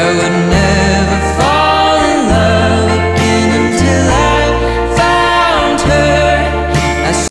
Ireland